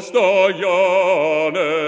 stojane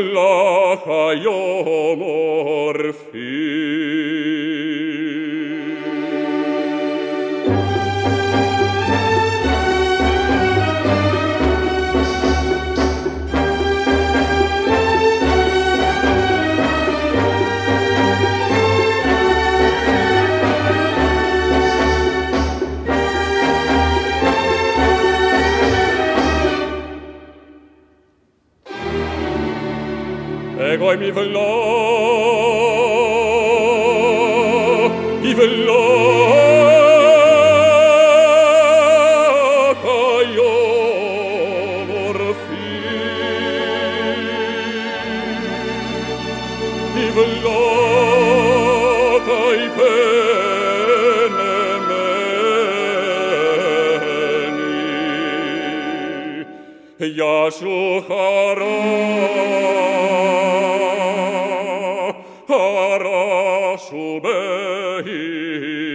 Glaha, yo, morfi. Regoj mi vëllo, i vëllo, ka jo morfi. I vëllo, ka i pene meni, ja shuharoj. Horas subehi